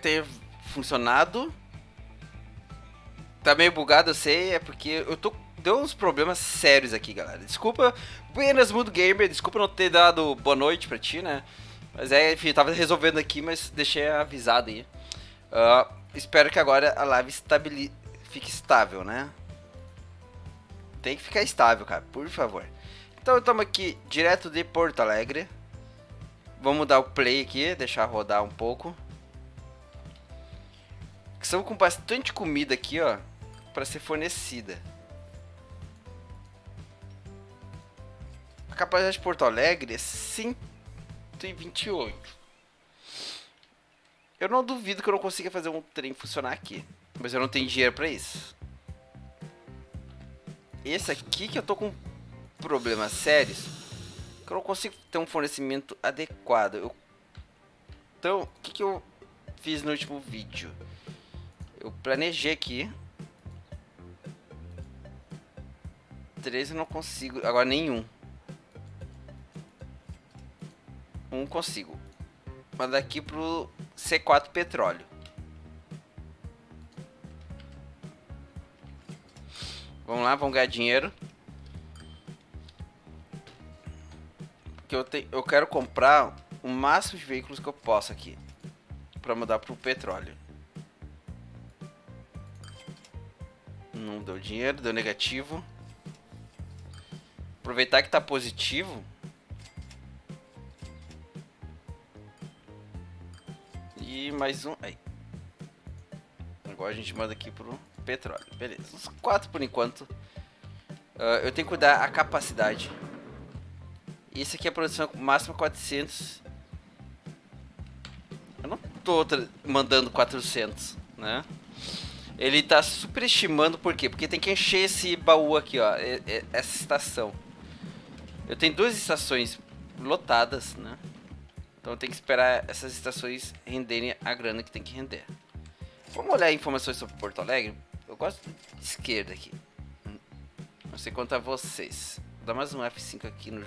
Tenha funcionado. Tá meio bugado, eu sei, é porque eu tô. Deu uns problemas sérios aqui, galera. Desculpa, Buenas Mundo Gamer, desculpa não ter dado boa noite pra ti, né? Mas é, enfim, tava resolvendo aqui, mas deixei avisado aí. Uh, espero que agora a live estabili fique estável, né? Tem que ficar estável, cara, por favor. Então estamos aqui direto de Porto Alegre. Vamos dar o play aqui, deixar rodar um pouco. Estamos com bastante comida aqui, ó, para ser fornecida. A capacidade de Porto Alegre é 128. Eu não duvido que eu não consiga fazer um trem funcionar aqui, mas eu não tenho dinheiro para isso. Esse aqui que eu tô com problemas sérios, que eu não consigo ter um fornecimento adequado. Eu... Então, o que, que eu fiz no último vídeo? Eu planejei aqui. 13 eu não consigo. Agora nenhum. Um consigo. Mas daqui pro C4 petróleo. Vamos lá, vamos ganhar dinheiro. Porque eu, te, eu quero comprar o máximo de veículos que eu posso aqui. Pra mudar pro petróleo. Não deu dinheiro, deu negativo. Aproveitar que tá positivo. E mais um. Aí. Agora a gente manda aqui pro petróleo. Beleza. Uns quatro por enquanto. Uh, eu tenho que cuidar a capacidade. Esse aqui é a produção máxima 400. Eu não tô mandando 400, né? Ele tá superestimando por quê? Porque tem que encher esse baú aqui, ó. Essa estação. Eu tenho duas estações lotadas, né? Então tenho que esperar essas estações renderem a grana que tem que render. Vamos olhar informações sobre Porto Alegre? Eu gosto de esquerda aqui. Não sei quanto a vocês. Vou dar mais um F5 aqui no...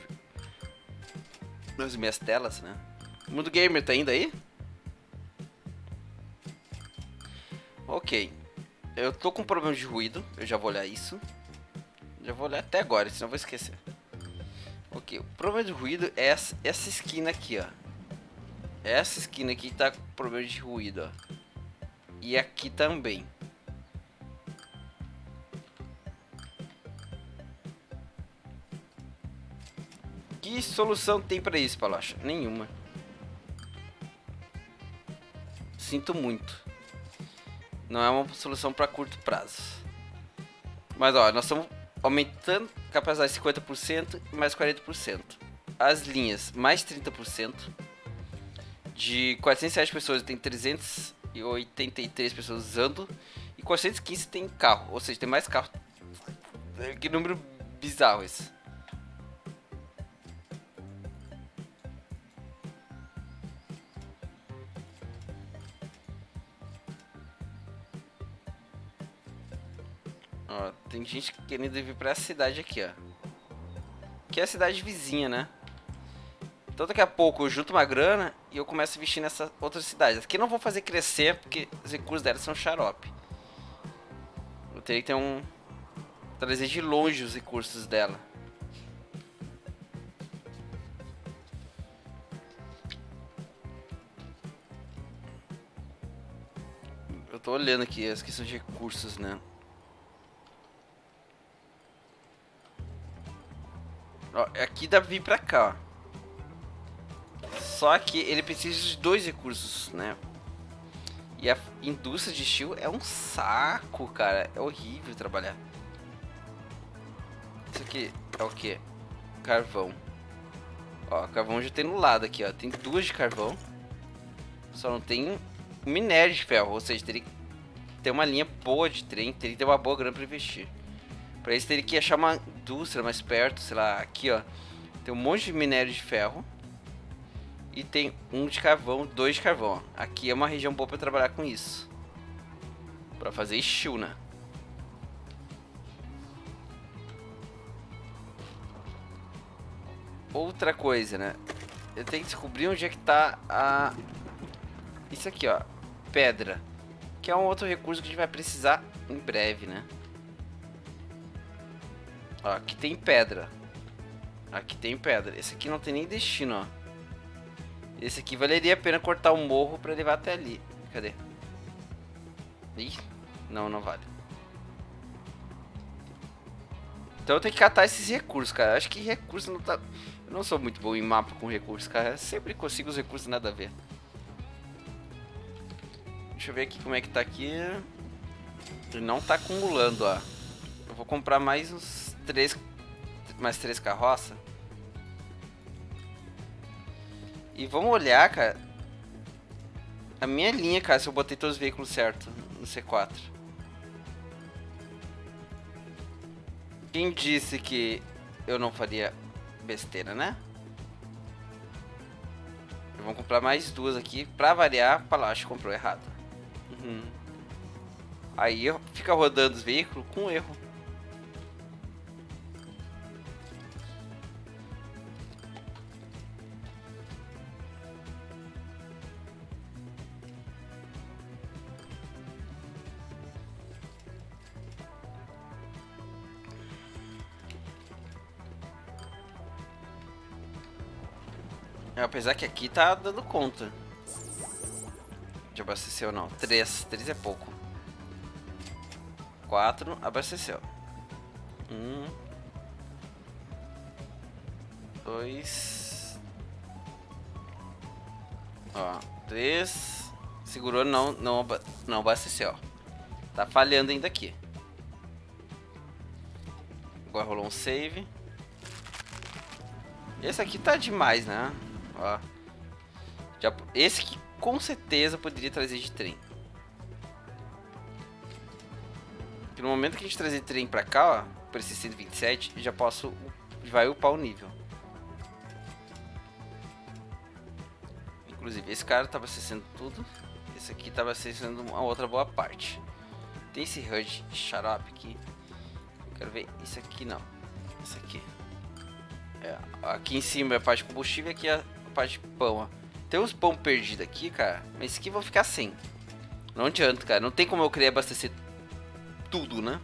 nas minhas telas, né? O Mundo Gamer tá indo aí? Ok. Eu tô com problema de ruído, eu já vou olhar isso. Já vou olhar até agora, senão eu vou esquecer. Ok, o problema de ruído é essa, essa esquina aqui, ó. Essa esquina aqui tá com problema de ruído, ó. E aqui também. Que solução tem pra isso, Palocha? Nenhuma. Sinto muito. Não é uma solução para curto prazo. Mas ó, nós estamos aumentando capacidade 50% e mais 40%. As linhas mais 30%. De 407 pessoas tem 383 pessoas usando. E 415 tem carro. Ou seja, tem mais carro. Que número bizarro esse. Tem gente querendo vir pra cidade aqui, ó. Que é a cidade vizinha, né? Então daqui a pouco eu junto uma grana e eu começo a investir nessa outra cidade. Aqui não vou fazer crescer porque os recursos dela são xarope. Eu teria que ter um... Trazer de longe os recursos dela. Eu tô olhando aqui as questões de recursos, né? Ó, aqui dá pra vir pra cá, ó. Só que ele precisa de dois recursos, né? E a indústria de steel é um saco, cara. É horrível trabalhar. Isso aqui é o que? Carvão. Ó, carvão já tem no lado aqui, ó. Tem duas de carvão. Só não tem minério de ferro. Ou seja, teria que ter uma linha boa de trem. Teria que ter uma boa grana pra investir. Pra isso teria que achar uma indústria mais perto, sei lá, aqui ó. Tem um monte de minério de ferro. E tem um de carvão, dois de carvão. Ó. Aqui é uma região boa para trabalhar com isso. Para fazer steel, né? Outra coisa, né? Eu tenho que descobrir onde é que tá a... Isso aqui, ó. pedra. Que é um outro recurso que a gente vai precisar em breve, né? Aqui tem pedra. Aqui tem pedra. Esse aqui não tem nem destino, ó. Esse aqui valeria a pena cortar o morro pra levar até ali. Cadê? Ih, não, não vale. Então eu tenho que catar esses recursos, cara. Acho que recurso não tá... Eu não sou muito bom em mapa com recursos, cara. Eu sempre consigo os recursos nada a ver. Deixa eu ver aqui como é que tá aqui. Ele não tá acumulando, ó. Eu vou comprar mais uns três... Mais três carroças. E vamos olhar, cara. A minha linha, cara, se eu botei todos os veículos certo no C4. Quem disse que eu não faria besteira, né? Vamos comprar mais duas aqui. Pra variar, Palácio comprou errado. Uhum. Aí fica rodando os veículos com erro. Apesar que aqui tá dando conta. De abastecer ou não. Três. Três é pouco. Quatro. Abasteceu. Um. Dois. Ó. Três. Segurou, não, não, não abasteceu. Tá falhando ainda aqui. Agora rolou um save. Esse aqui tá demais, né? Já, esse que com certeza poderia trazer de trem. Porque no momento que a gente trazer trem pra cá, ó, por esse 127, já posso. Vai upar o nível. Inclusive, esse cara tava acessando tudo. Esse aqui tava acessando uma outra boa parte. Tem esse HUD xarope aqui. Quero ver isso aqui não. Isso aqui. É, aqui em cima é a parte de combustível aqui é a parte de pão, ó. Tem uns pão perdidos aqui, cara. Mas aqui vão ficar sem. Não adianta, cara. Não tem como eu querer abastecer tudo, né?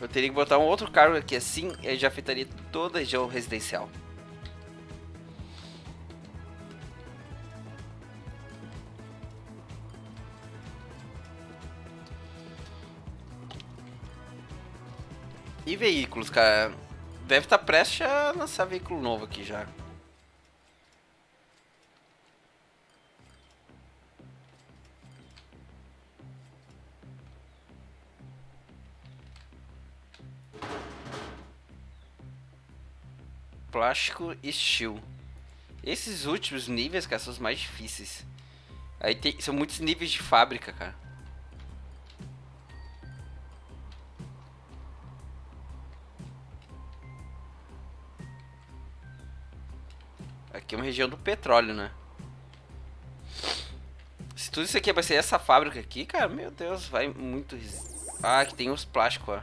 Eu teria que botar um outro carro aqui assim, e já afetaria toda a região residencial. E veículos, cara? Deve estar tá prestes a lançar veículo novo aqui já. Plástico e Steel. Esses últimos níveis, cara, são os mais difíceis. Aí tem, são muitos níveis de fábrica, cara. Aqui é uma região do petróleo, né? Se tudo isso aqui vai ser essa fábrica aqui, cara, meu Deus, vai muito... Ah, aqui tem os plásticos, ó.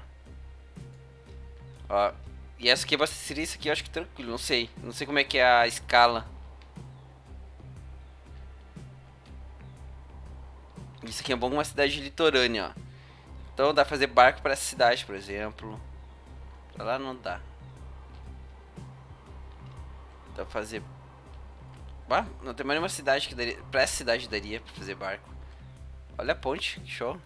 Ó, e essa aqui abasteceria isso aqui, eu acho que tranquilo, não sei. Não sei como é que é a escala. Isso aqui é bom uma cidade litorânea, ó. Então dá pra fazer barco para essa cidade, por exemplo. Pra lá não dá. Dá pra fazer Bah, não tem mais nenhuma cidade que daria. Pra essa cidade daria pra fazer barco. Olha a ponte, que show.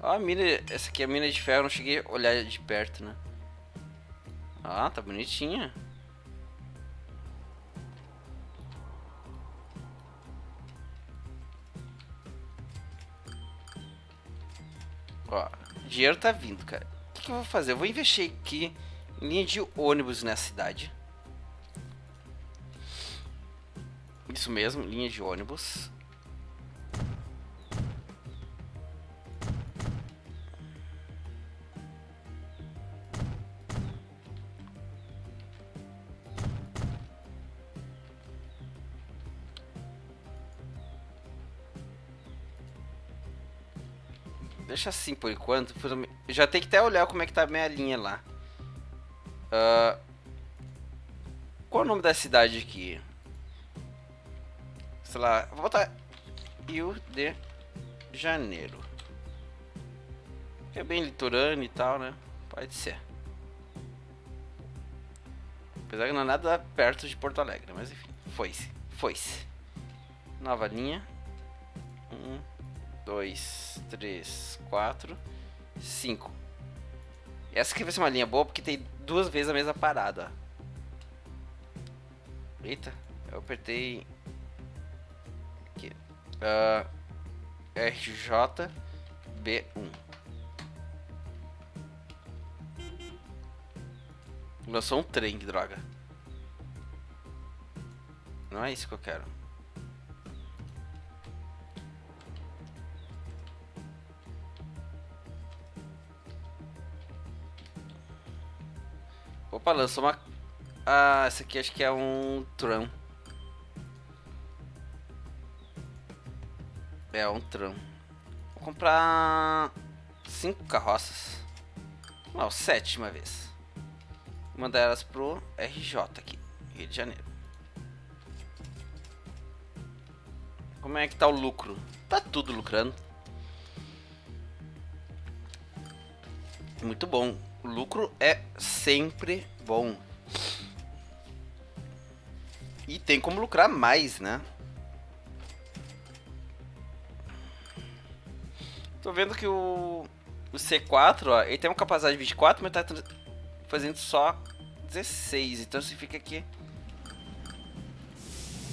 Ó, a mina. Essa aqui é a mina de ferro, não cheguei a olhar de perto, né? Ah, tá bonitinha. Ó, dinheiro tá vindo, cara. O que, que eu vou fazer? Eu vou investir aqui em linha de ônibus nessa cidade. Isso mesmo, linha de ônibus. Deixa assim por enquanto. Já tem que até olhar como é que tá a minha linha lá. Uh, qual é o nome da cidade aqui? Sei lá, vou botar Rio de Janeiro. É bem litorâneo e tal, né? Pode ser. Apesar que não é nada perto de Porto Alegre, mas enfim, foi-se. Foi-se. Nova linha. Um, dois, três, quatro, cinco. Essa aqui vai ser uma linha boa porque tem duas vezes a mesma parada. Eita, eu apertei. Aqui. Uh, RJ B1. Lançou um trem, droga. Não é isso que eu quero. Opa, lançou uma... Ah, essa aqui acho que é um tram. É, um tram. Vou comprar... Cinco carroças. Não, sete uma vez. Vou mandar elas pro RJ aqui, Rio de Janeiro. Como é que tá o lucro? Tá tudo lucrando. Muito bom. O lucro é sempre bom. E tem como lucrar mais, né? Tô vendo que o, o C4, ó, ele tem uma capacidade de 24, mas tá fazendo só 16. Então significa que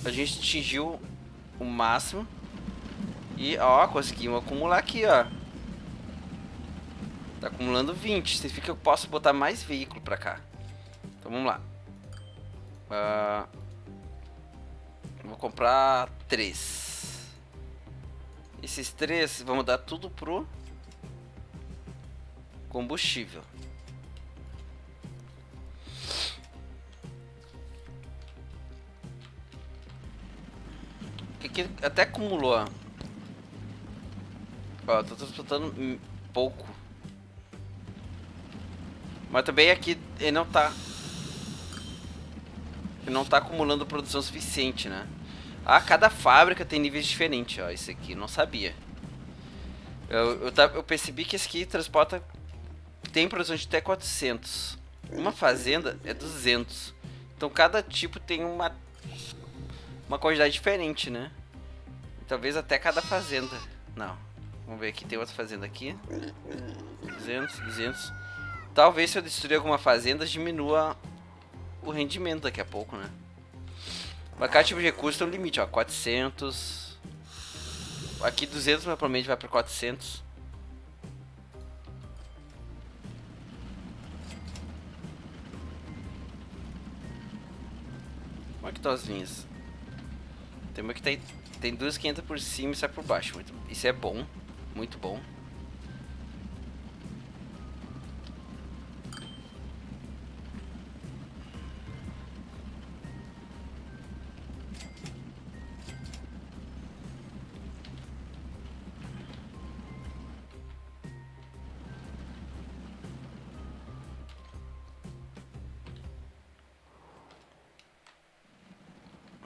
a gente atingiu o máximo. E ó, conseguimos acumular aqui, ó. Tá acumulando 20. Significa que eu posso botar mais veículo pra cá. Então vamos lá. Uh, vou comprar 3. Esses três vamos dar tudo pro combustível. Que até acumulou. Ó, tô transportando pouco. Mas também aqui ele não tá. Ele não tá acumulando produção suficiente, né? Ah, cada fábrica tem níveis diferentes, ó. Esse aqui, não sabia. Eu, eu, eu percebi que esse aqui transporta... Tem produção de até 400. Uma fazenda é 200. Então cada tipo tem uma... Uma quantidade diferente, né? Talvez até cada fazenda. Não. Vamos ver aqui, tem outra fazenda aqui. 200, 200... Talvez se eu destruir alguma fazenda diminua o rendimento daqui a pouco, né? Mas cada tipo de recurso tem um limite, ó. 400. Aqui 200 provavelmente vai para 400. Como é que estão as linhas? Tem uma que tem, tem duas que entra por cima e sai por baixo. Isso é bom. Muito bom.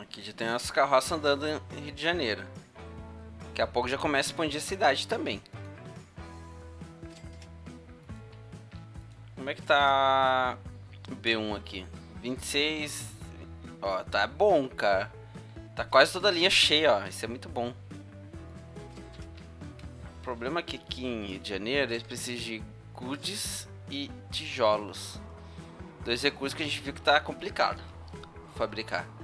Aqui já tem as carroças andando em Rio de Janeiro. Daqui a pouco já começa a expandir a cidade também. Como é que tá o B1 aqui? 26. Ó, tá bom, cara. Tá quase toda a linha cheia, ó. Isso é muito bom. O problema é que aqui em Rio de Janeiro eles precisam de goods e tijolos. Dois recursos que a gente viu que tá complicado fabricar.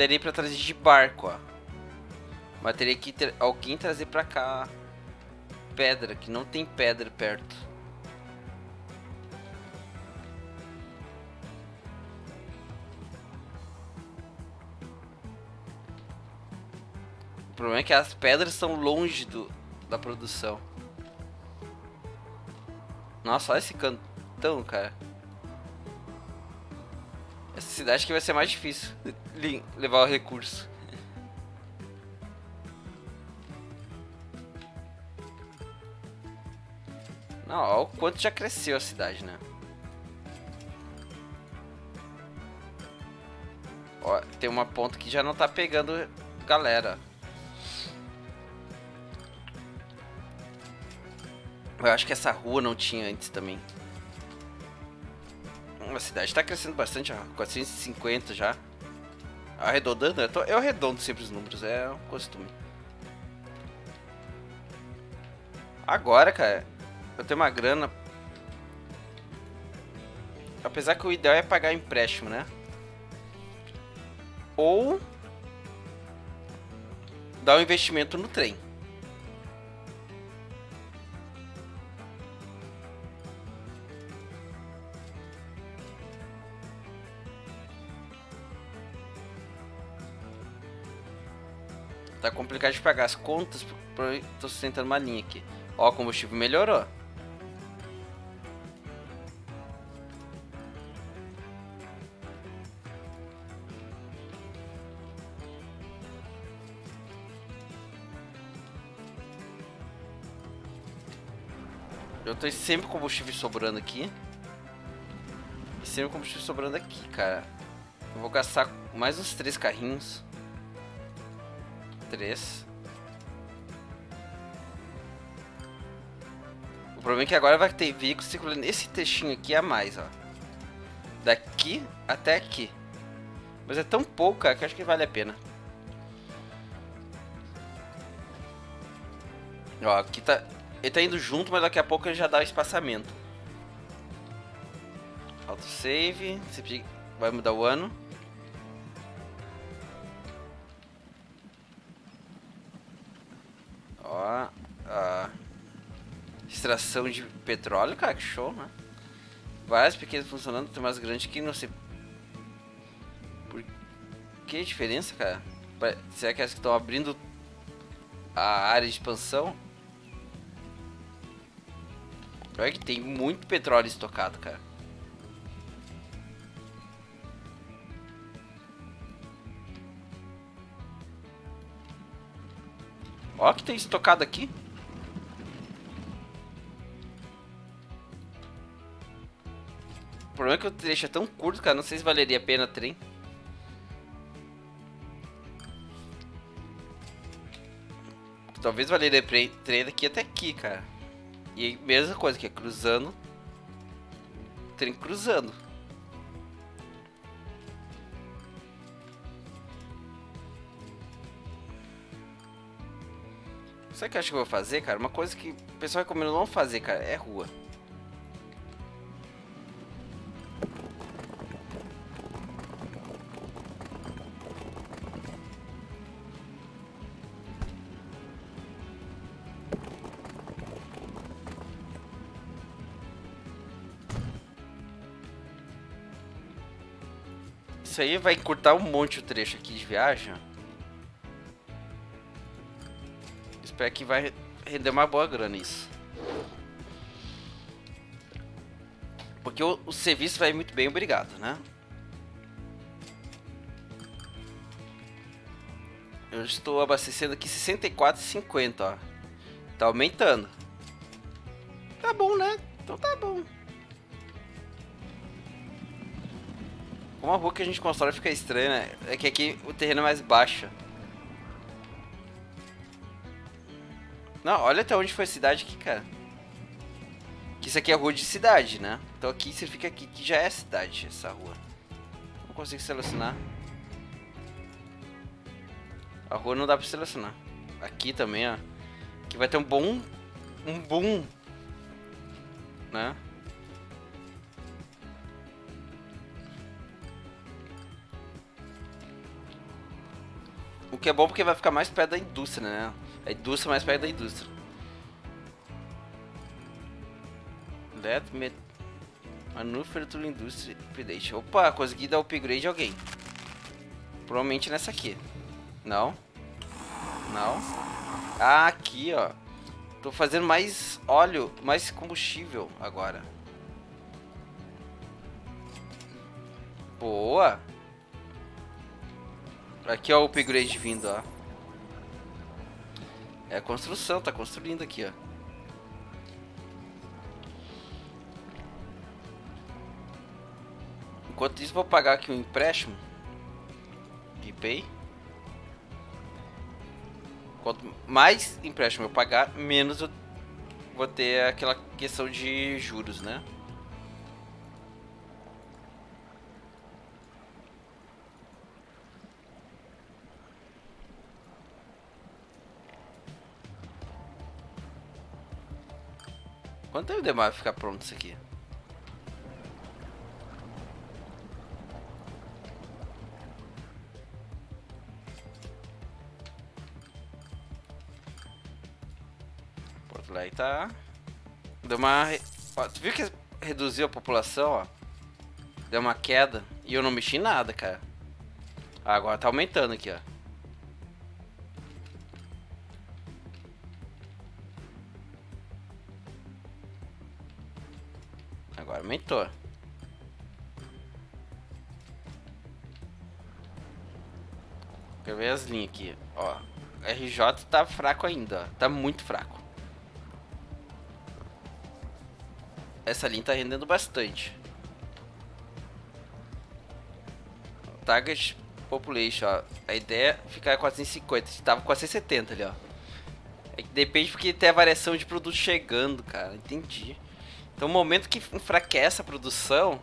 Daria pra trazer de barco, ó. Mas teria que ter alguém trazer pra cá pedra, que não tem pedra perto. O problema é que as pedras estão longe do, da produção. Nossa, olha esse cantão, cara cidade que vai ser mais difícil levar o recurso. Não, olha o quanto já cresceu a cidade, né? Ó, tem uma ponta que já não tá pegando galera. Eu acho que essa rua não tinha antes também. A cidade tá crescendo bastante, ó, 450 já. Arredondando, eu, tô, eu arredondo sempre os números, é um costume. Agora, cara, eu tenho uma grana. Apesar que o ideal é pagar empréstimo, né? Ou dar um investimento no trem. Tá complicado de pagar as contas, tô sustentando uma linha aqui. Ó, o combustível melhorou. Eu tô sempre combustível sobrando aqui. E sempre combustível sobrando aqui, cara. Eu vou gastar mais uns três carrinhos. Três. O problema é que agora vai ter veículos circulando nesse textinho aqui a mais, ó. Daqui até aqui. Mas é tão pouco, cara, que acho que vale a pena. Ó, aqui tá... Ele tá indo junto, mas daqui a pouco ele já dá espaçamento. Autosave. Vai mudar o ano. Extração de petróleo, cara, que show, né? Várias pequenas funcionando, tem umas grandes que não sei. Por que diferença, cara? Será que é as que estão abrindo a área de expansão? Olha que tem muito petróleo estocado, cara. Ó que tem estocado aqui. Problema é que o trecho é tão curto, cara. Não sei se valeria a pena trem. Talvez valeria trem daqui até aqui, cara. E mesma coisa, que é cruzando. Trem cruzando. Sabe o que eu acho que eu vou fazer, cara? Uma coisa que o pessoal recomenda não fazer, cara, é rua. Isso aí vai encurtar um monte o trecho aqui de viagem. Espero que vai render uma boa grana isso. Porque o, o serviço vai muito bem, obrigado, né? Eu estou abastecendo aqui 64,50, ó. Tá aumentando. Tá bom, né? Então tá Como a rua que a gente constrói fica estranha, né? É que aqui o terreno é mais baixo. Não, olha até onde foi a cidade aqui, cara. Que isso aqui é rua de cidade, né? Então aqui você fica aqui, que já é cidade, essa rua. Não consigo selecionar. A rua não dá pra selecionar. Aqui também, ó. Aqui vai ter um bom... Um boom. Né? Que é bom porque vai ficar mais perto da indústria, né? A indústria mais perto da indústria. Let me... Manufacturing Industry Update. Opa, consegui dar upgrade a alguém. Provavelmente nessa aqui. Não. Não. Ah, aqui, ó. Tô fazendo mais óleo, mais combustível agora. Boa. Aqui, ó, o upgrade vindo, ó. É a construção, tá construindo aqui, ó. Enquanto isso, vou pagar aqui um empréstimo. RPay. Quanto mais empréstimo eu pagar, menos eu vou ter aquela questão de juros, né? Quanto tempo demora ficar pronto isso aqui? Porto Alegre tá... Deu uma... Ó, tu viu que reduziu a população, ó? Deu uma queda. E eu não mexi em nada, cara. Agora tá aumentando aqui, ó. Aumentou. Quero ver as linhas aqui. Ó, RJ tá fraco ainda, ó. Tá muito fraco. Essa linha tá rendendo bastante. Target Population, ó. A ideia é ficar 450. Tava 470 ali, ó. É que depende porque tem a variação de produto chegando, cara. Entendi. Então, no momento que enfraquece a produção,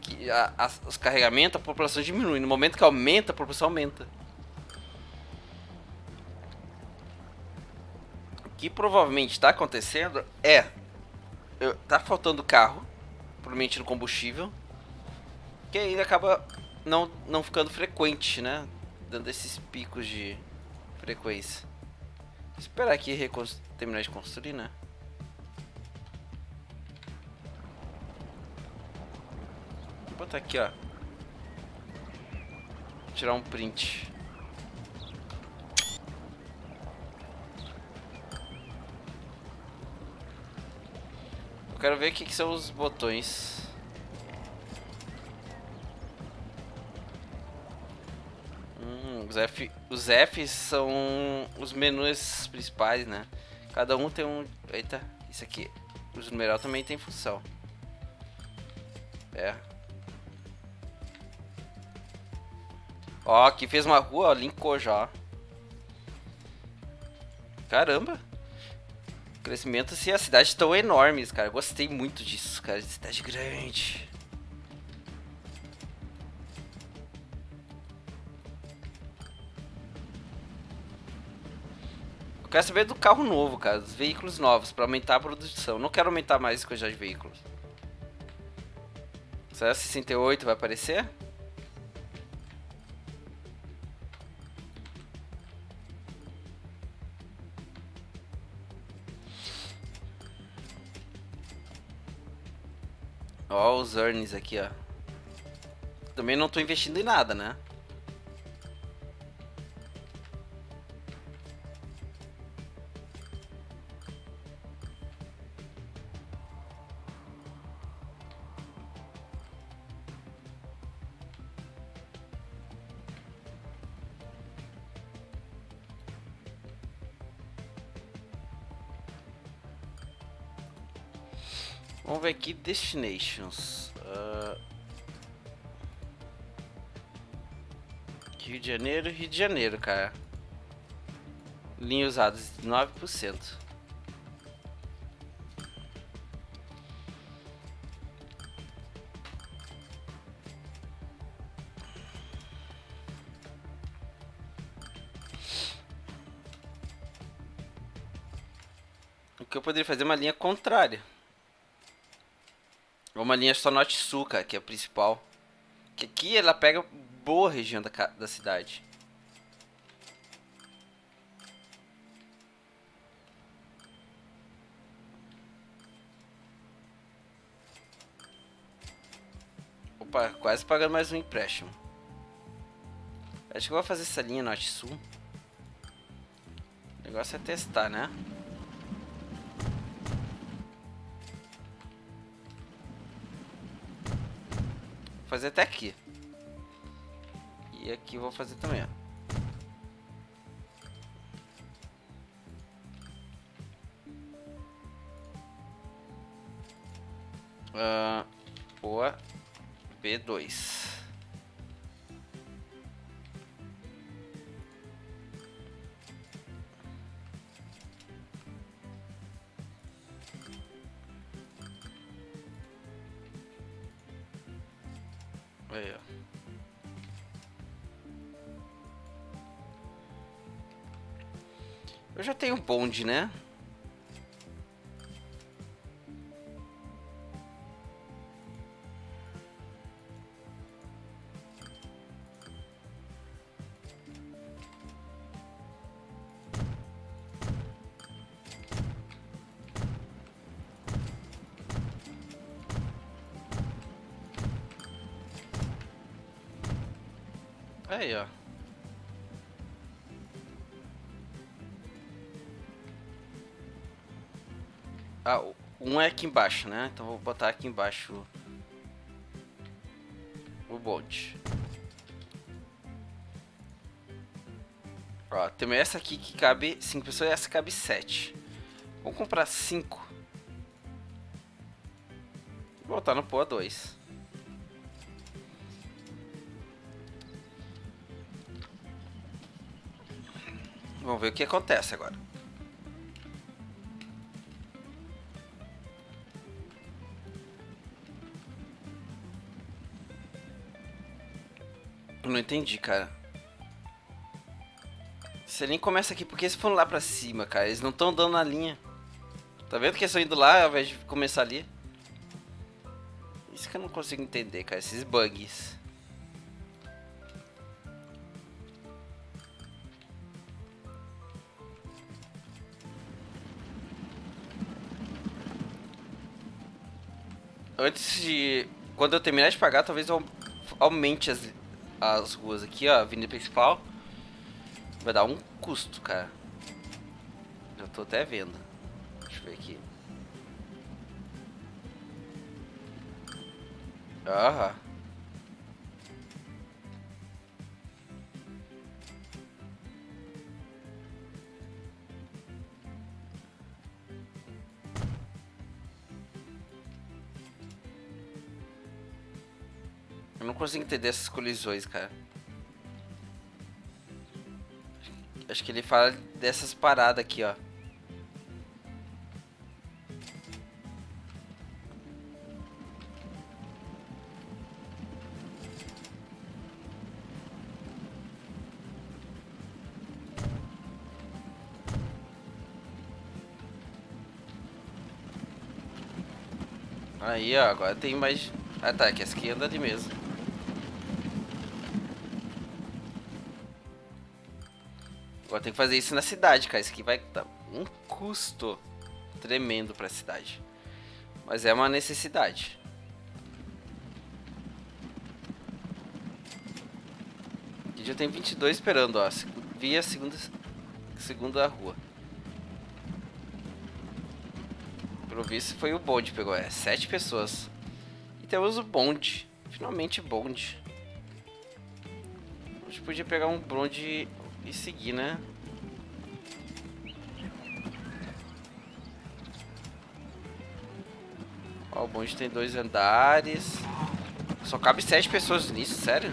que a, a, os carregamentos, a população diminui. No momento que aumenta, a população aumenta. O que provavelmente está acontecendo é... Eu, tá faltando carro, provavelmente no combustível, que ainda acaba não, não ficando frequente, né? Dando esses picos de frequência. Esperar aqui terminar de construir, né? Botar aqui, ó. Vou tirar um print. Eu quero ver o que, que são os botões. Hum, os, F, os Fs são os menus principais, né? Cada um tem um... Eita, isso aqui. Os numeral também tem função. É. Ó, aqui fez uma rua, ó, linkou já. Caramba. Crescimento assim, as cidades estão enormes, cara. Gostei muito disso, cara. Cidade grande. Eu quero saber do carro novo, cara. Dos veículos novos, para aumentar a produção. Não quero aumentar mais a quantidade de veículos. Será 68 vai aparecer? Ó os earnings aqui, ó. Também não tô investindo em nada, né? Aqui destinations. Uh... Rio de Janeiro, Rio de Janeiro, cara. Linha usada 9%. O que eu poderia fazer é uma linha contrária. Uma linha só norte sul, cara, que é a principal. Que aqui ela pega boa região da, da cidade. Opa, quase pagando mais um empréstimo. Acho que eu vou fazer essa linha norte-sul. O negócio é testar, né? Fazer até aqui. E aqui vou fazer também, ó. Uh, boa B2 bonde, né? Aí, ó. Ah, um é aqui embaixo, né? Então vou botar aqui embaixo o bonde. Ó, tem essa aqui que cabe 5 pessoas e essa cabe 7. Vamos comprar 5. Vou botar no POA 2. Vamos ver o que acontece agora. Entendi, cara. Você nem começa aqui, porque eles foram lá pra cima, cara. Eles não estão dando na linha. Tá vendo que eles estão indo lá ao invés de começar ali? Isso que eu não consigo entender, cara. Esses bugs. Antes de... Quando eu terminar de pagar, talvez eu aumente as, as ruas aqui, ó. Avenida principal. Vai dar um custo, cara. Já tô até vendo. Deixa eu ver aqui. Aham. Eu não consigo entender essas colisões, cara. Acho que ele fala dessas paradas aqui, ó. Aí, ó, agora tem mais... Ah tá, que essa aqui anda ali mesmo. Agora tem que fazer isso na cidade, cara. Isso aqui vai dar um custo tremendo pra cidade. Mas é uma necessidade. Aqui já tem 22 esperando, ó. Via segunda, segunda rua. Pelo visto foi o bonde pegou. É, sete pessoas. E temos o bonde. Finalmente bonde. A gente podia pegar um bonde e seguir, né? Ó, o bonde tem dois andares. Só cabe sete pessoas nisso, sério?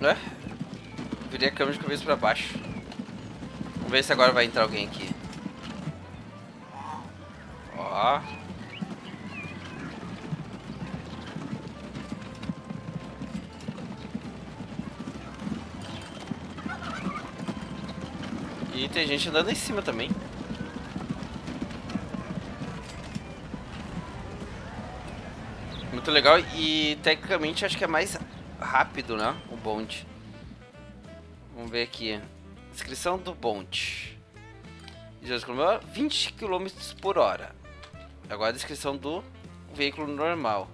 É? Virei a câmera de cabeça pra baixo. Vamos ver se agora vai entrar alguém aqui. Ó. E tem gente andando em cima também. Muito legal e tecnicamente acho que é mais rápido, né? O bonde. Vamos ver aqui. Descrição do bonde. 20 km por hora. Agora a descrição do veículo normal.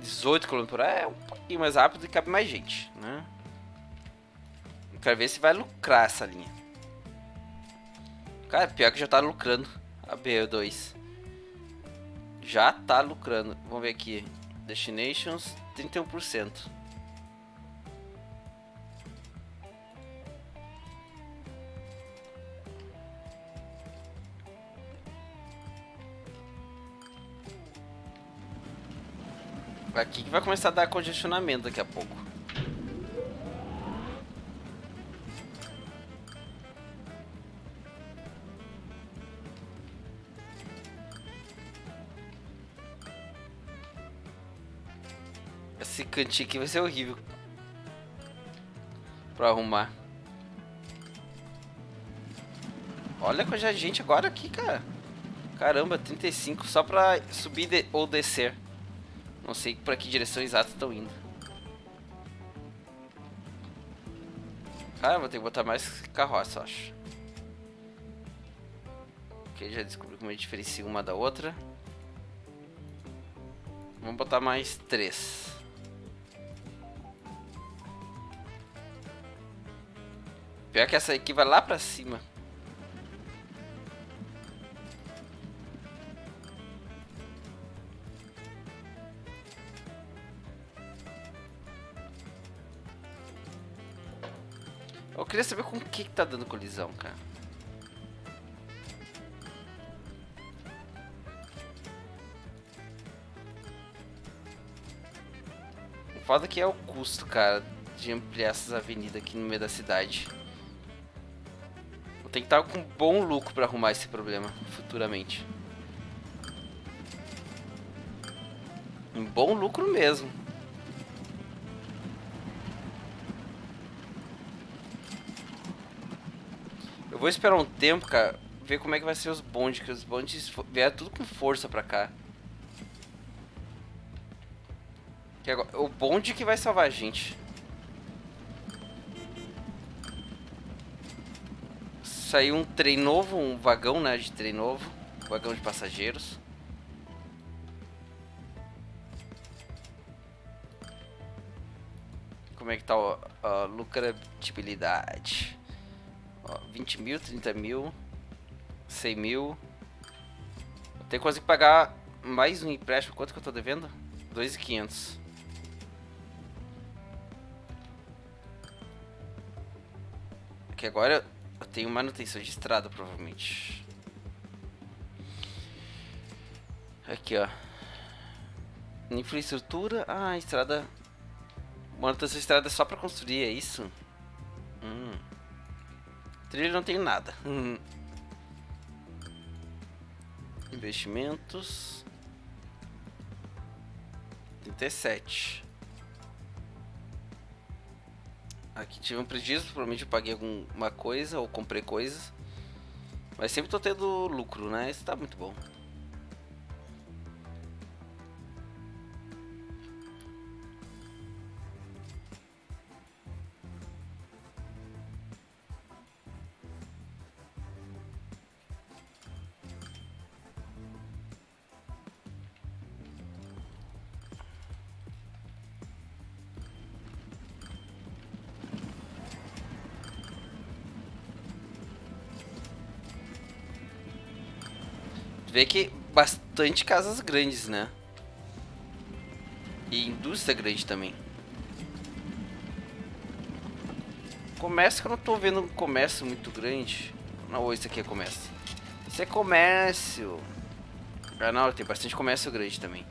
18 km por hora é um pouquinho mais rápido e cabe mais gente, né? Quero ver se vai lucrar essa linha. Cara, pior que já tá lucrando a BO2. Já tá lucrando. Vamos ver aqui. Destinations 31%. Aqui que vai começar a dar congestionamento daqui a pouco. Esse cantinho aqui vai ser horrível. Pra arrumar. Olha quanta gente agora aqui, cara. Caramba, 35 só pra subir ou descer. Não sei para que direção exata estão indo. Cara, vou ter que botar mais carroça, acho. Ok, já descobri como a gente diferencia uma da outra. Vamos botar mais três. Pior que essa aqui vai lá pra cima. Queria saber com o que, que tá dando colisão, cara. O foda que é o custo, cara, de ampliar essas avenidas aqui no meio da cidade. Vou ter que estar com bom lucro pra arrumar esse problema futuramente. Um bom lucro mesmo. Vou esperar um tempo, cara, ver como é que vai ser os bondes, que os bondes vieram tudo com força pra cá. Que agora, o bonde que vai salvar a gente. Saiu um trem novo, um vagão, né, de trem novo. Vagão de passageiros. Como é que tá a lucratividade? Ó, 20 mil, 30 mil, 100 mil. Eu tenho que pagar mais um empréstimo. Quanto que eu tô devendo? 2.500. Aqui agora eu tenho manutenção de estrada, provavelmente. Aqui, ó. Infraestrutura. Ah, estrada. Manutenção de estrada é só pra construir, é isso? Hum. Trilha não tem nada. Hum. Investimentos. 37. Aqui tive um prejuízo, provavelmente eu paguei alguma coisa ou comprei coisas. Mas sempre tô tendo lucro, né? Isso tá muito bom. Vê que bastante casas grandes, né? E indústria grande também. Comércio que eu não tô vendo um comércio muito grande. Não, isso aqui é comércio. Isso é comércio. Ah não, tem bastante comércio grande também.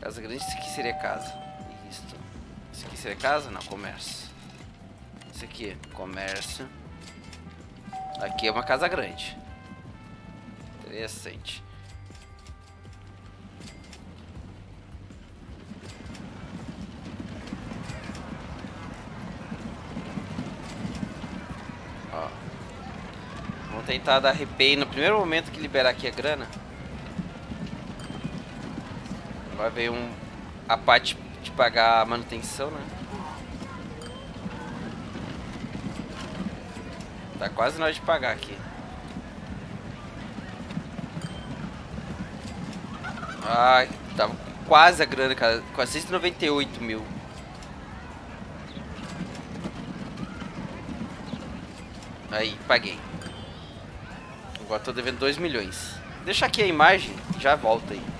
Casa grande, isso aqui seria casa. Isso. Isso aqui seria casa? Não, comércio. Isso aqui, comércio. Aqui é uma casa grande. Interessante. Ó. Vamos tentar dar repay no primeiro momento que liberar aqui a grana. Vai ver um a parte de pagar a manutenção, né? Tá quase na hora de pagar aqui. Ai, tava quase a grana, cara. 498 mil. Aí, paguei. Agora tô devendo 2 milhões. Deixa aqui a imagem, já volta aí.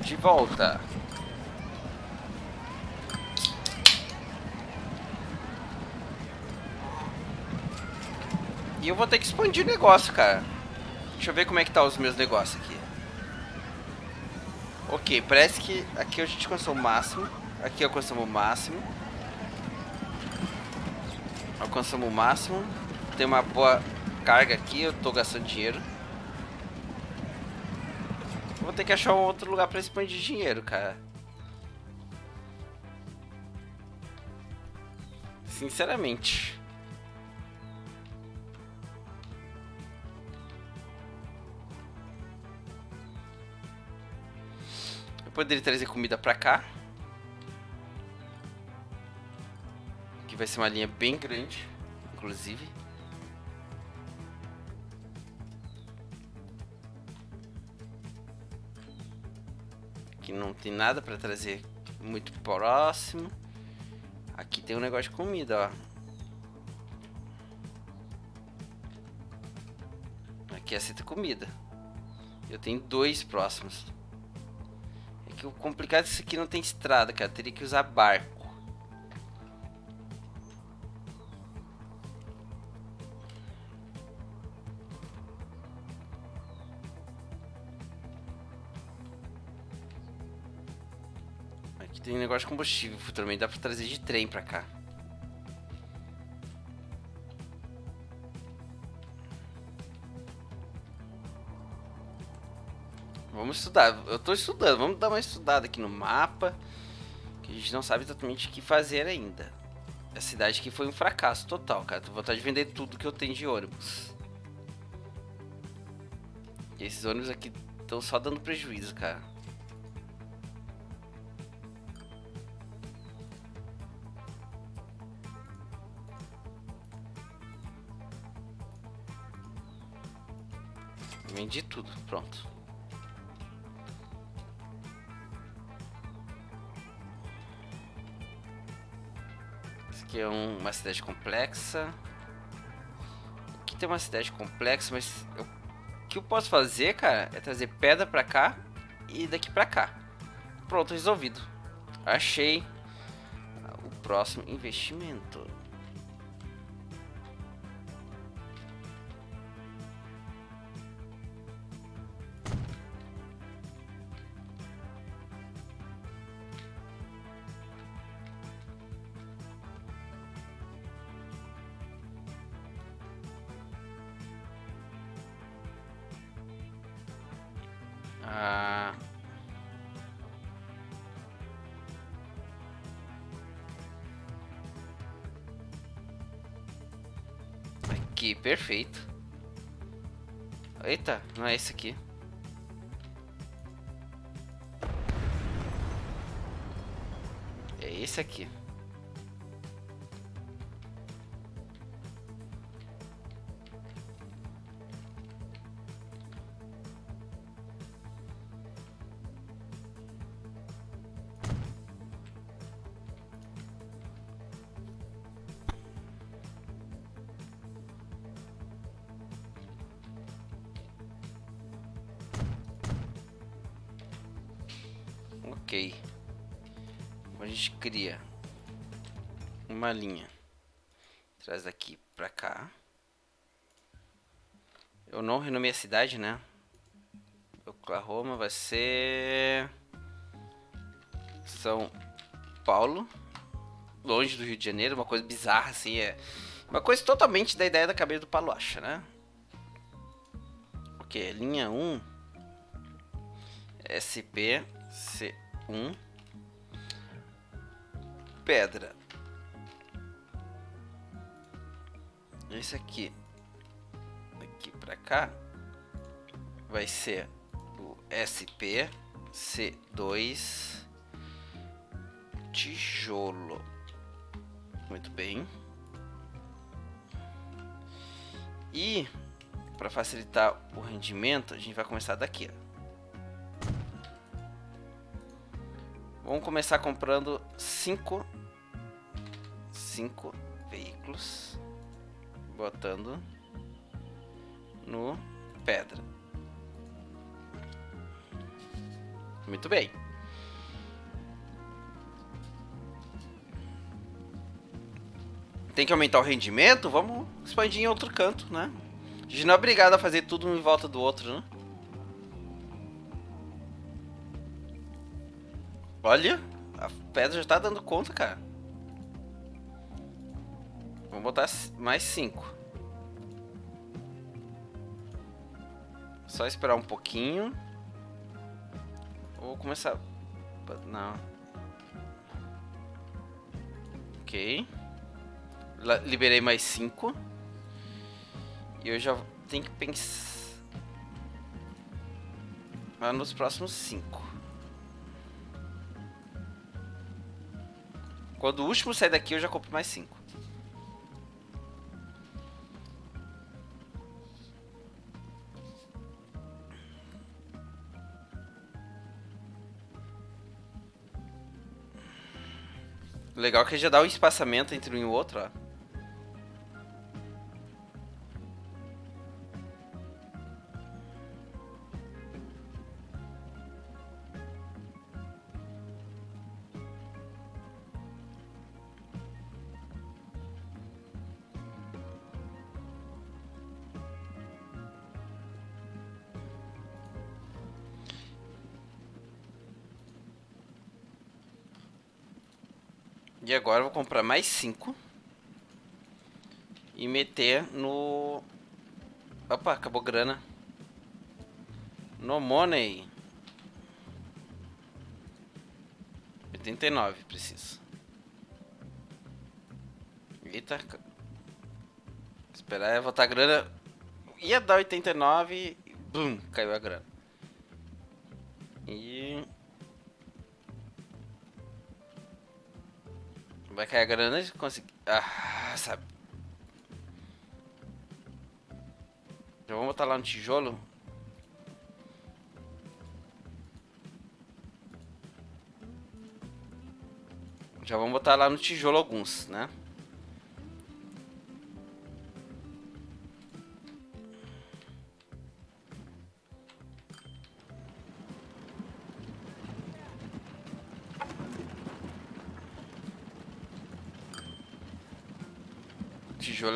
De volta. E eu vou ter que expandir o negócio, cara. Deixa eu ver como é que tá os meus negócios aqui. Ok, parece que aqui a gente alcançou o máximo. Aqui alcançamos o máximo. Alcançamos o máximo. Tem uma boa carga aqui, eu tô gastando dinheiro. Ter que achar um outro lugar pra expandir dinheiro, cara. Sinceramente. Eu poderia trazer comida pra cá. Que vai ser uma linha bem grande, inclusive. Aqui não tem nada pra trazer muito próximo. Aqui tem um negócio de comida, ó. Aqui aceita comida. Eu tenho dois próximos. É que o complicado é que isso aqui não tem estrada, cara. Eu teria que usar barco. Tem negócio de combustível. Futuramente dá pra trazer de trem pra cá. Vamos estudar. Eu tô estudando. Vamos dar uma estudada aqui no mapa. Que a gente não sabe exatamente o que fazer ainda. A cidade aqui foi um fracasso total, cara. Tô vontade de vender tudo que eu tenho de ônibus. E esses ônibus aqui estão só dando prejuízo, cara. Vendi tudo, pronto. Isso aqui é um- uma cidade complexa. Aqui tem uma cidade complexa, mas eu- o que eu posso fazer, cara, é trazer pedra pra cá e daqui pra cá. Pronto, resolvido. Achei o próximo investimento. Ah. Aqui, perfeito. Eita, não é esse aqui. É esse aqui. Uma linha. Traz daqui pra cá. Eu não renomei a cidade, né? Oklahoma vai ser São Paulo, longe do Rio de Janeiro, uma coisa bizarra assim, é uma coisa totalmente da ideia da cabeça do Palocha, né? Ok, linha 1 SP C1 Pedra Esse aqui Daqui pra cá Vai ser o SP C2 Tijolo. Muito bem. E para facilitar o rendimento, a gente vai começar daqui. Vamos começar comprando cinco, cinco veículos, botando no pedra. Muito bem. Tem que aumentar o rendimento? Vamos expandir em outro canto, né? A gente não é obrigado a fazer tudo em volta do outro, né? Olha, a pedra já tá dando conta, cara. Vamos botar mais cinco. Só esperar um pouquinho. Vou começar... Não. Ok. Liberei mais cinco. E eu já tenho que pensar... Nos próximos cinco. Quando o último sair daqui, eu já compro mais cinco. Legal que já dá um espaçamento entre um e o outro, ó. E agora eu vou comprar mais 5. E meter no... Opa, acabou grana. No money. 89 preciso. Eita. Esperar voltar a grana. Ia dar 89 e... Bum, caiu a grana. E... Vai cair a grana de conseguir. Ah, sabe. Já vamos botar lá no tijolo. Já vamos botar lá no tijolo alguns, né?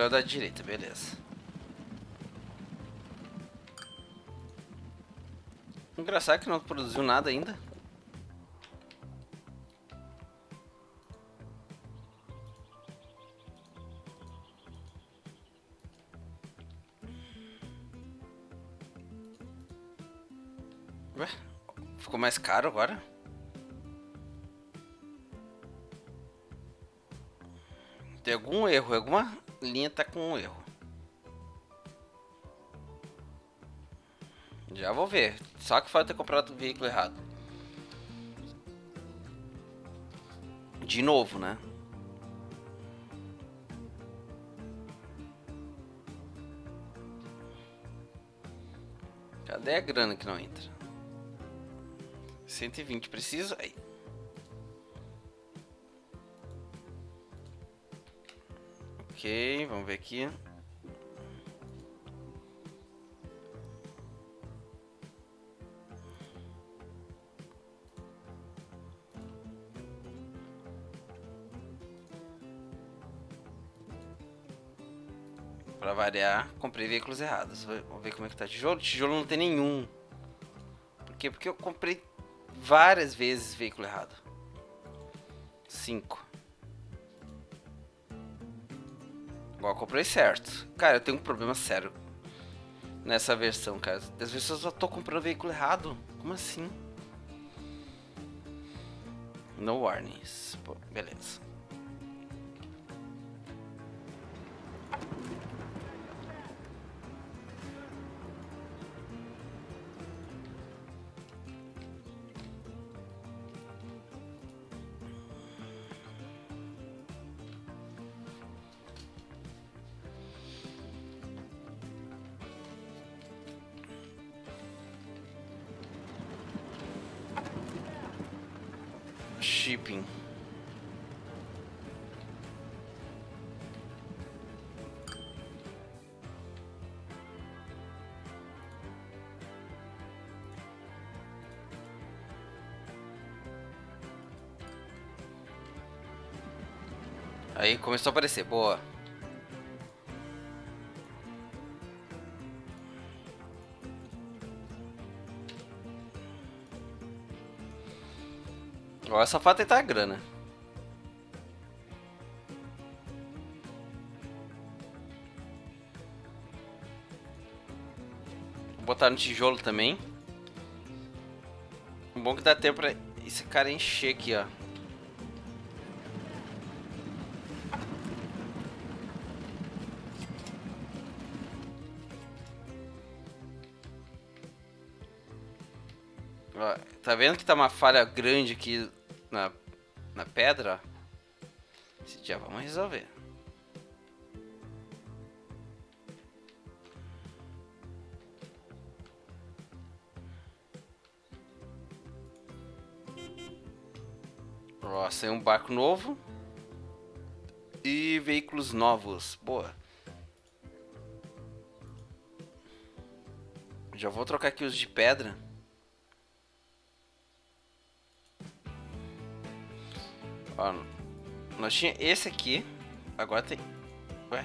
É da direita, beleza. Engraçado que não produziu nada ainda. Ué, ficou mais caro agora? Tem algum erro, alguma linha tá com um erro. Já vou ver. Só que falta ter comprado o veículo errado. De novo, né? Cadê a grana que não entra? 120 preciso. Aí. Ok, vamos ver aqui. Pra variar, comprei veículos errados. Vamos ver como é que tá tijolo. Tijolo não tem nenhum. Por quê? Porque eu comprei várias vezes veículo errado. Cinco. Eu comprei certo. Cara, eu tenho um problema sério nessa versão, cara. Às vezes eu só tô comprando veículo errado. Como assim? No warnings. Pô, beleza. shipping. Aí começou a aparecer, boa. Ó, essa fata aí tá a grana. Vou botar no tijolo também. O bom que dá tempo pra esse cara encher aqui. Ó, tá vendo que tá uma falha grande aqui na, na pedra? Esse dia vamos resolver. Ó, saiu um barco novo. E veículos novos. Boa. Já vou trocar aqui os de pedra. Nós tinha esse aqui. Agora tem... Ué?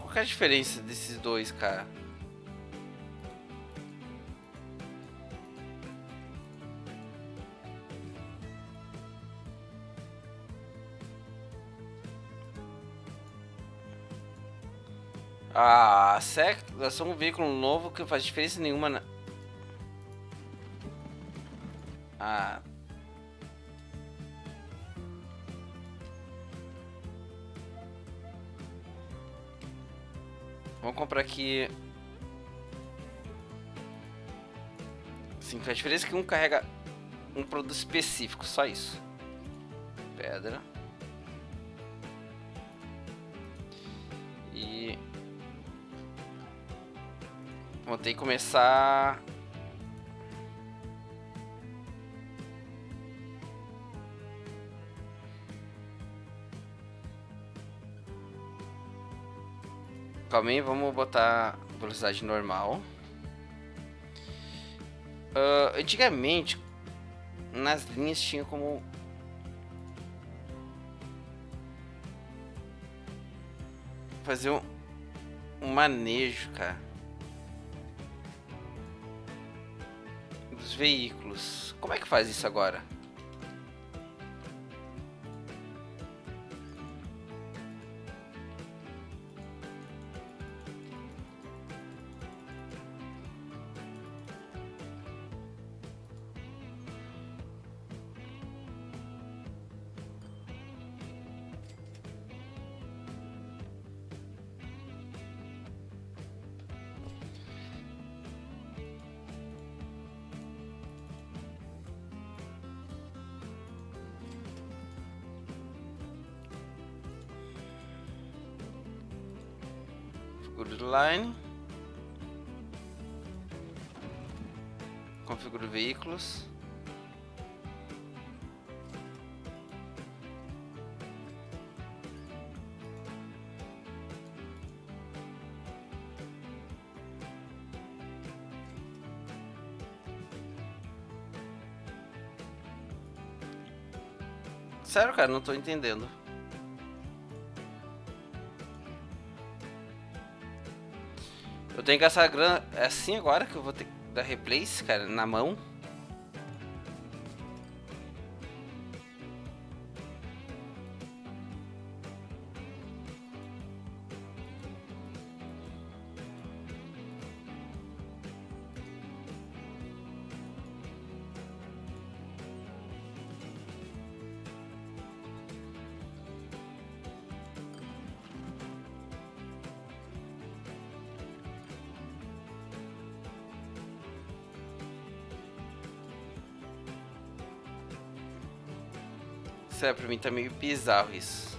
Qual é a diferença desses dois, cara? Ah? Nós somos um veículo novo que faz diferença nenhuma na... Ah. Comprar aqui... Sim, faz diferença que um carrega um produto específico, só isso. Pedra. E... Vou ter que começar... Calma aí, vamos botar velocidade normal. Uh, antigamente, nas linhas tinha como... Fazer um, um manejo, cara. Dos veículos. Como é que faz isso agora? Configure line. Configure veículos. Sério, cara, não tô entendendo. Tenho que gastar grana. É assim agora que eu vou ter que dar replace, cara, na mão. Sério, pra mim tá meio bizarro isso.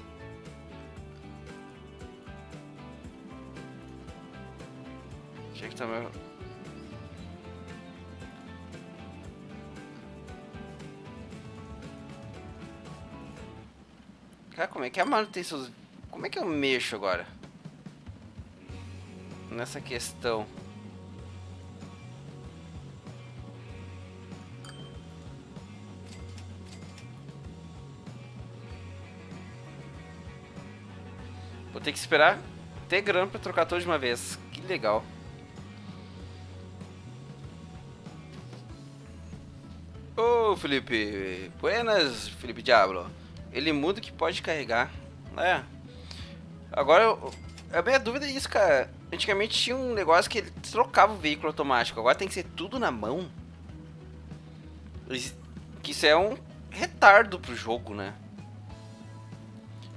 Achei que tá. Cara, como é que é a manutenção... Como é que eu mexo agora? Nessa questão. Ter que esperar ter grana pra trocar todos de uma vez. Que legal. Ô, oh, Felipe. Buenas, Felipe Diablo. Ele muda que pode carregar. É. Agora, a minha dúvida é isso, cara. Antigamente tinha um negócio que ele trocava o veículo automático. Agora tem que ser tudo na mão. Que isso é um retardo pro jogo, né?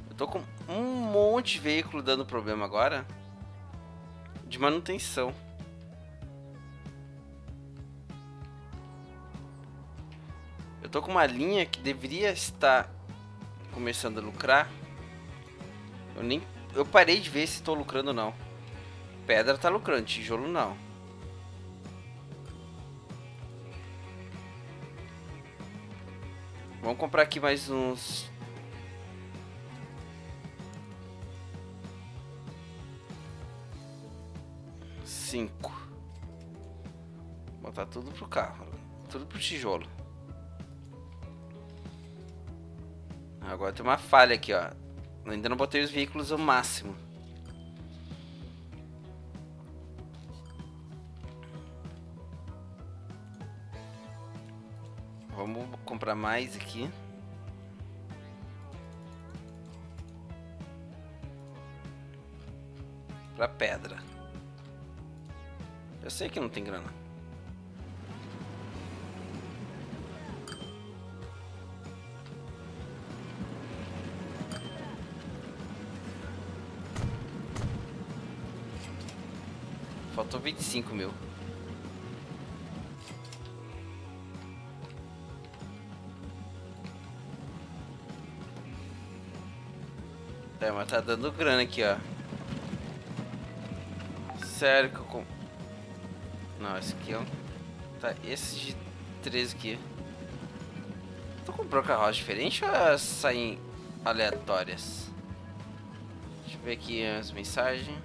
Eu tô com um monte de veículo dando problema agora. De manutenção. Eu tô com uma linha que deveria estar começando a lucrar. Eu nem eu parei de ver se estou lucrando ou não. Pedra tá lucrando, tijolo não. Vamos comprar aqui mais uns... Cinco. Botar tudo pro carro. Tudo pro tijolo. Agora tem uma falha aqui, ó. Ainda não botei os veículos ao máximo. Vamos comprar mais aqui. Pra pedra. Eu sei que não tem grana. Faltou 25 mil. É, mas tá dando grana aqui, ó. Sério que eu... Não, esse aqui, ó. Tá, esse de 13 aqui. Tô com broca diferente ou é saem aleatórias? Deixa eu ver aqui as mensagens.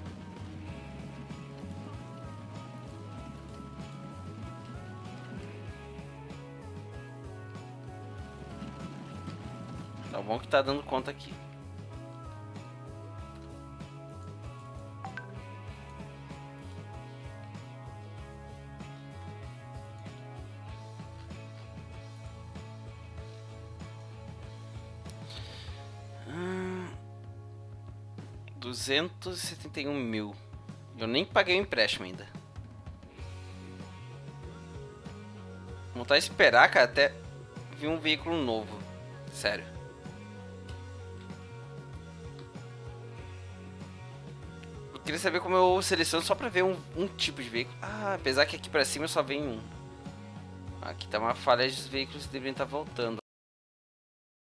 Tá bom que tá dando conta aqui. Duzentos e setenta e um mil. Eu nem paguei o empréstimo ainda. Vou estar esperar, cara, até vir um veículo novo. Sério. queria saber como eu seleciono só pra ver um, um tipo de veículo. Ah, apesar que aqui pra cima só vem um. Aqui tá uma falha dos veículos que deveriam estar voltando.